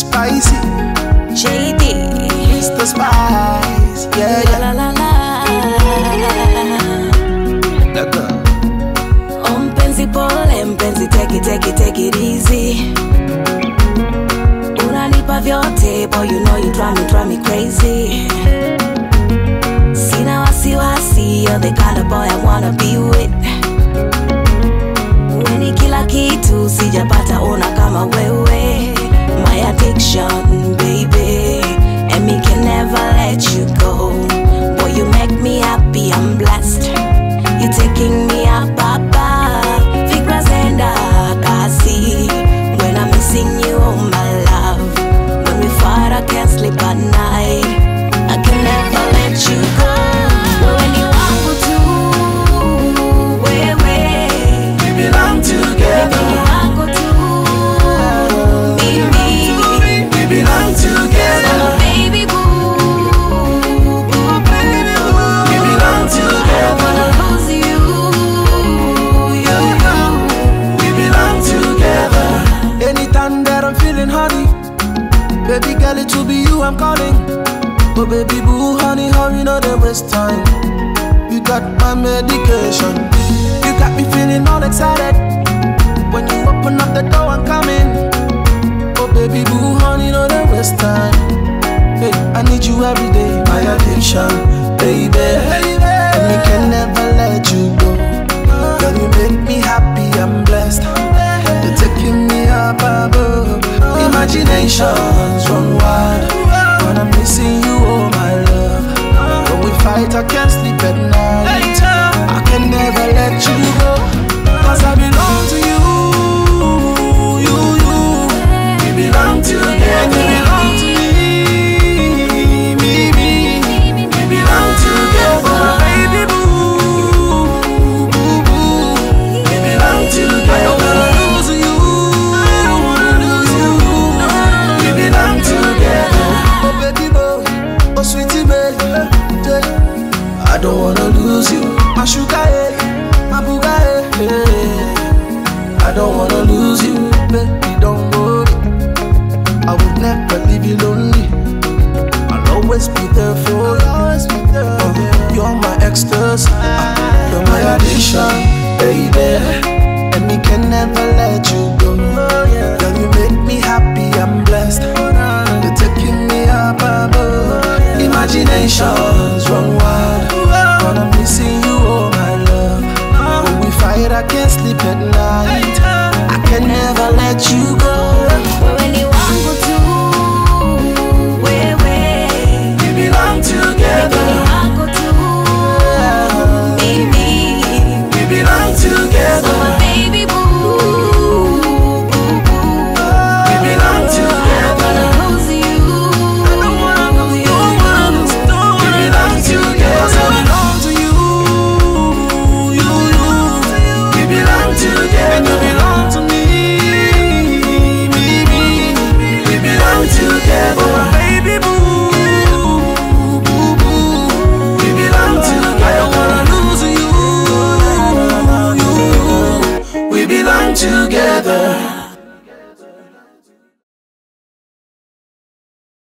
Spicy, JD. Mr. Spice. Yeah, yeah. la la la. Let go. Oh mpenzi pole, mpenzi take it, take it, take it easy. Unanipa vyote, boy you know you drive me, drive me crazy. Sina wasiwasi, you're the kind of boy I wanna be taking me up. Baby girl, it will be you I'm calling. Oh baby boo, honey, hurry, no they waste time. You got my medication. You got me feeling all excited. When you open up the door, I'm coming. Oh baby boo, honey, no they waste time. Hey, I need you every day, my addiction, baby. And we can never let you don't wanna lose you, baby, don't worry. I would never leave you lonely. I'll always be there for you. Oh, you're my ecstasy, ah, you're my addiction, baby. And we can never let you go. Girl, you make me happy, I'm blessed. You're taking me up above. Imaginations run wild, but I'm missing you, oh my love. When we fight, I can't sleep at night let you go. together.